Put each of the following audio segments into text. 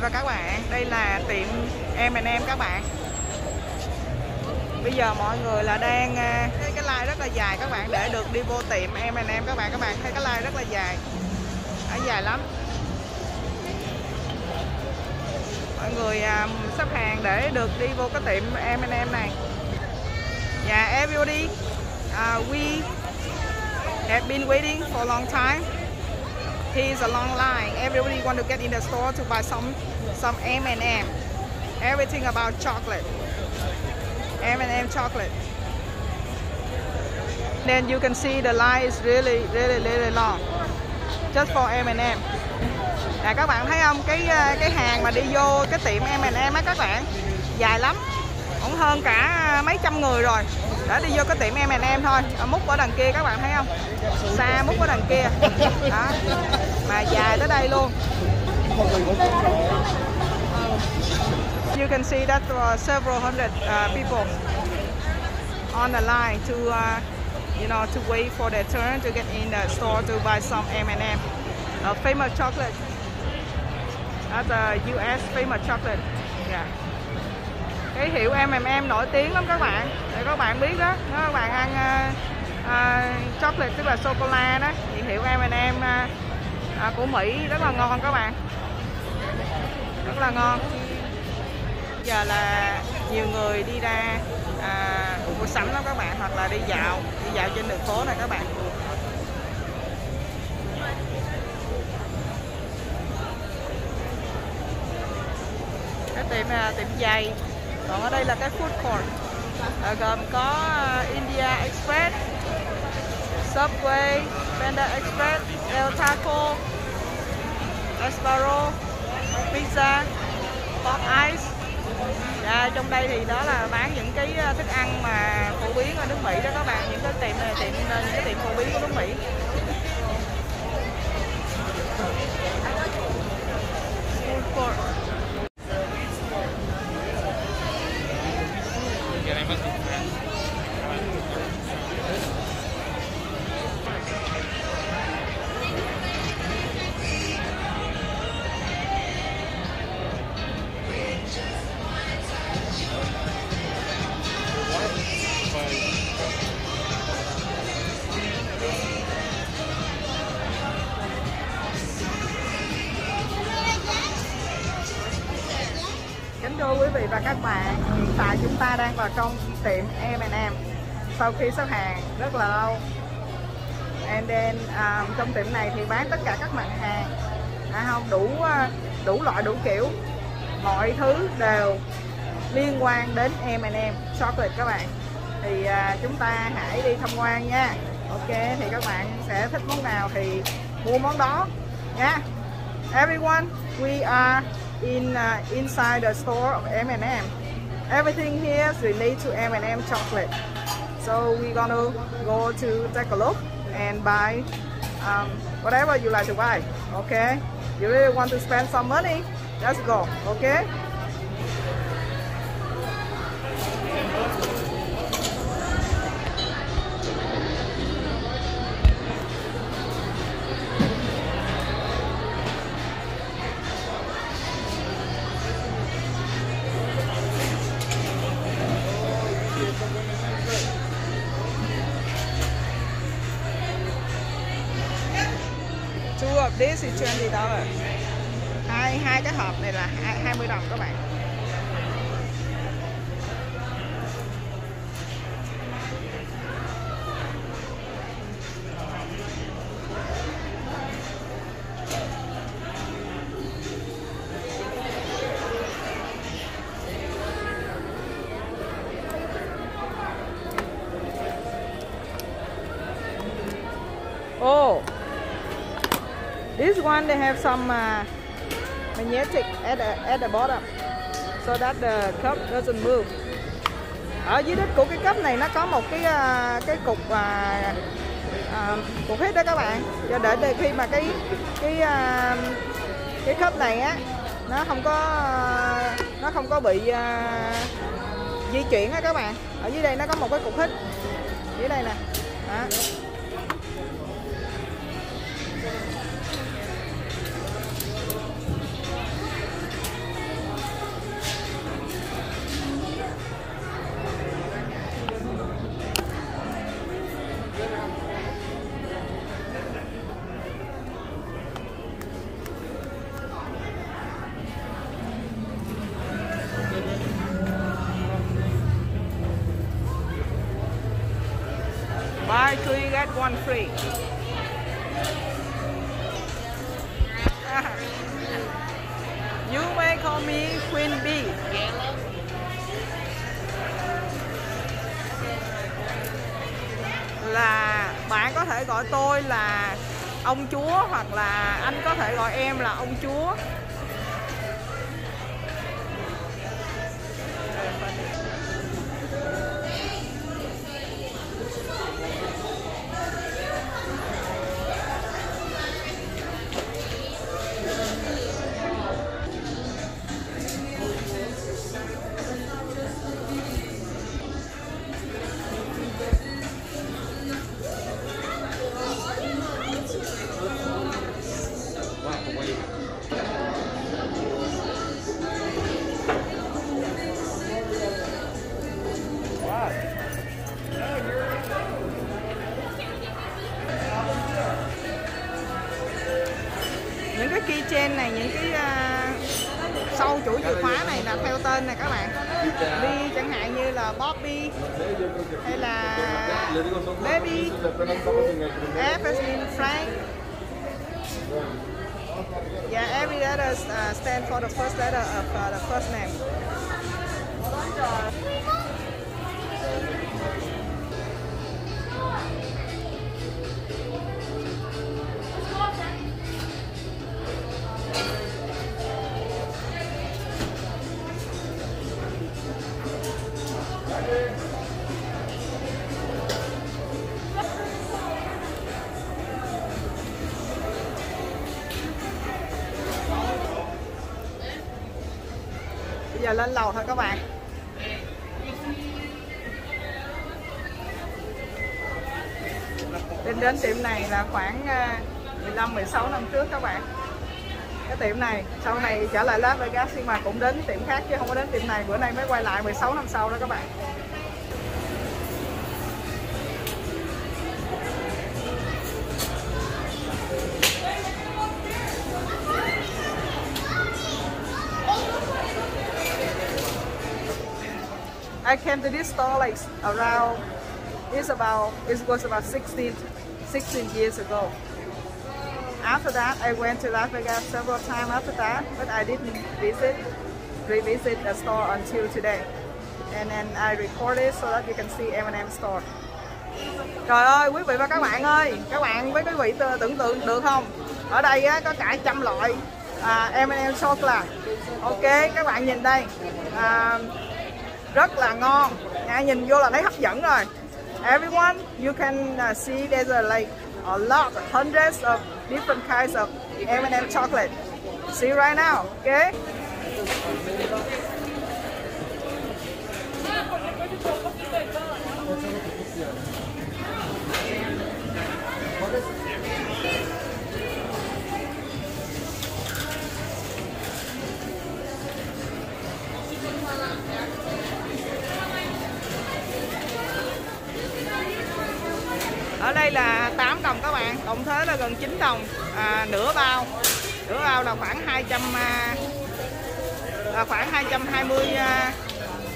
và các bạn, đây là tiệm M&M các bạn. Bây giờ mọi người là đang à, thấy cái line rất là dài các bạn để được đi vô tiệm em anh em các bạn. Các bạn thấy cái line rất là dài. Nó dài lắm. Mọi người à, xếp hàng để được đi vô cái tiệm M&M này. Yeah, everybody, uh, we have been waiting for a long time. Here's a long line. Everybody want to get in the store to buy some some M&M. Everything about chocolate. M&M chocolate. Then you can see the line is really really really long. Just for M&M. Nè các bạn thấy không? Cái ờ, cái hàng mà đi vô cái tiệm em em á các bạn dài lắm. Cũng hơn cả mấy trăm người rồi. Đã đi vô cái tiệm em em thôi. Ở múc ở đằng kia các bạn thấy không? Xa múc ở đằng kia. Đó. Mà dài tới đây luôn. You can see that there are several hundred uh, people on the line to, uh, you know, to wait for their turn to get in the store to buy some M&M, a ờ, famous chocolate ở the US famous chocolate. Yeah. Dạ. Cái hiệu M&M nổi tiếng lắm các bạn. Để các bạn biết đó, nếu các bạn ăn uh, uh, chocolate tức là sô cô la đó, thì hiệu M&M uh, uh, của Mỹ rất là ngon các bạn. Rất là ngon giờ là nhiều người đi ra à, mua sắm lắm các bạn hoặc là đi dạo đi dạo trên đường phố này các bạn cái tiệm này tiệm giày. Còn ở đây là cái food court. À, gồm có à, India Express Subway Panda Express El Taco Esparo Pizza Pop Ice. À, trong đây thì đó là bán những cái à, thức ăn mà phổ biến ở nước Mỹ đó các bạn. Những cái tiệm này tiệm à, những cái tiệm phổ biến của nước Mỹ. Thưa quý vị và các bạn, hiện tại chúng ta đang vào trong tiệm M&M sau khi xếp hàng rất là lâu. And then um, trong tiệm này thì bán tất cả các mặt hàng, à, không đủ à, đủ loại đủ kiểu, mọi thứ đều liên quan đến M&M chocolate các bạn. Thì uh, chúng ta hãy đi tham quan nha. Ok, thì các bạn sẽ thích món nào thì mua món đó nha. Everyone, we are in uh, inside the store of M&M. Everything here is related to M&M chocolate. So we're gonna go to take a look and buy um, whatever you like to buy. Okay? You really want to spend some money? Let's go. Okay? This is $20. Hai hai cái hộp này là 20 đồng các bạn. This one they have some uh, magnetic at the, at the bottom so that the cup doesn't move. Ở dưới đít của cái cup này nó có một cái uh, cái cục uh, uh, cục hết đó các bạn. Cho để để khi mà cái cái uh, cái cup này á nó không có uh, nó không có bị uh, di chuyển á các bạn ở dưới đây nó có một cái cục hít dưới đây nè đó. Get one free. you may call me Queen Bee. Là bạn có thể gọi tôi là ông chúa hoặc là anh có thể gọi em là ông chúa. Những này những cái uh, sâu chuỗi chìa khóa này là theo tên này các bạn đi chẳng hạn như là Bobby hay là Baby Evelyn Frank Yeah, every letter uh, stand for the first letter of uh, the first name. Bây giờ lên lầu thôi các bạn. Đến đến tiệm này là khoảng ờ, 15 16 năm trước các bạn. Cái tiệm này, sau này trở lại Las Vegas nhưng mà cũng đến tiệm khác chứ không có đến tiệm này. Bữa nay mới quay lại 16 năm sau đó các bạn. I came to this store like around it's about it was about 16 16 years ago. After that I went to Las Vegas several times after that but I didn't visit revisit the store until today. And then I recorded so that you can see M&M store. Trời ơi quý vị và các bạn ơi, các bạn với quý vị tưởng tượng được không? Ở đây á, có cả trăm loại à, M&M chocolate. Ok, các bạn nhìn đây. À, rất là ngon. Nha nhìn vô là thấy hấp dẫn rồi. Everyone you can uh, see there's a like a lot hundreds of different kinds of M&M chocolate. See right now okay? Đây là 8 đồng các bạn tổng thế là gần 9 đồng à, nửa bao nửa bao là khoảng 200 à, là khoảng 220 à,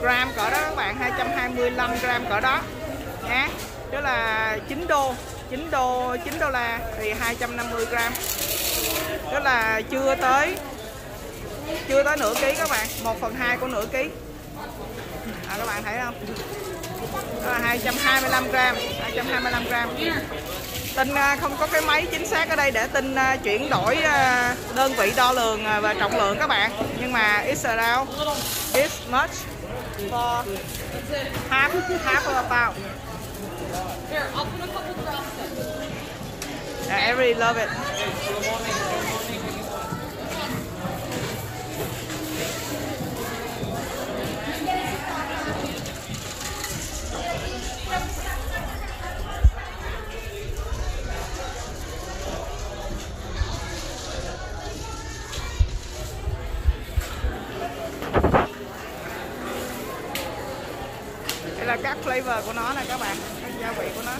gram cỡ đó các bạn 225 gram cỡ đó nhé. Đó là 9 đô 9 đô 9 đô la thì 250 gram. Đó là chưa tới chưa tới nửa ký các bạn 1 phần 2 của nửa ký. À, các bạn thấy không? Là 225 gram 225 gram. Tinh không có cái máy chính xác ở đây để Tinh chuyển đổi đơn vị đo lường và trọng lượng các bạn. Nhưng mà it's around this much for half half of a pound. Yeah, I really love it flavor của nó nè các bạn. Cái gia vị của nó.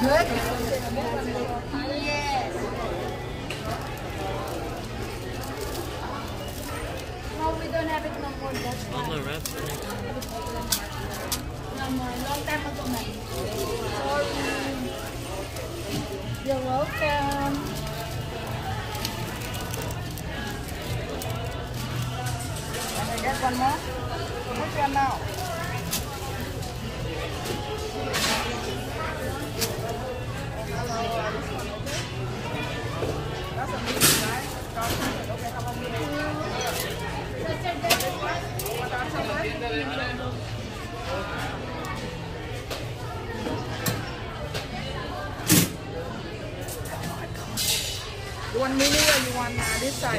Good? Yes. No, we don't have it no more. That's why. All the wraps. No more. Long time ago, man. Sorry. You're welcome. Can I get one more? Which one now?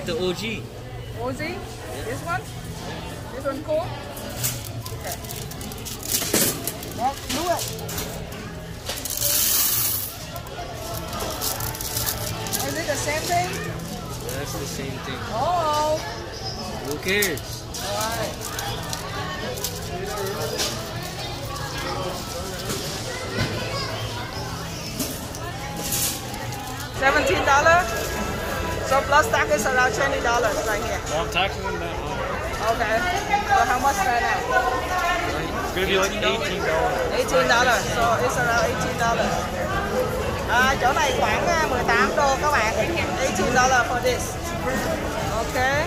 Get the OG. Ozzy? This one? This one cool? Okay. Well, do it. Is it the same thing? That's the same thing. Oh. Who cares? Alright. Seventeen dollar. So plus tax is around twenty dollars right here. Well, I'm taxing them that. Okay. So how much right now? It's gonna be like eighteen dollars. 18 dollars. So it's around 18 dollars. À, chỗ này khoảng à, 18 đô các bạn. 18 dollars for this. Okay.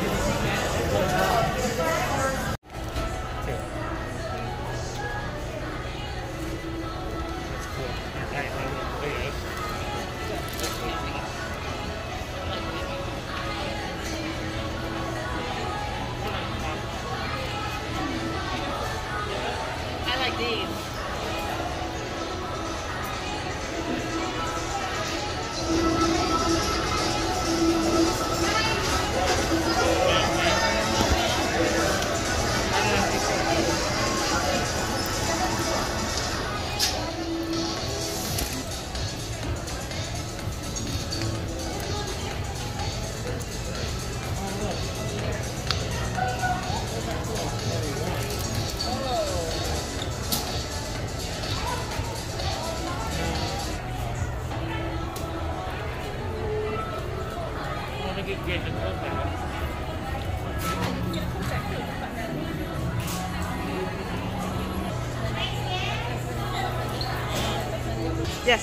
Yes.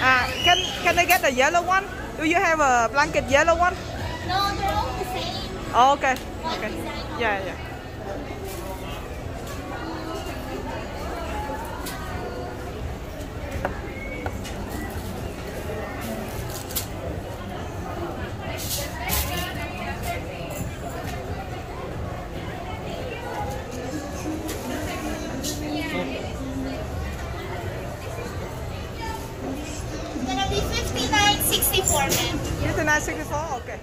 Ah, can can I get the yellow one? Do you have a blanket yellow one? No, they're all the same. Oh, okay. Okay. Yeah, yeah. You're the nicest Ito, all. Okay.